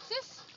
what's this?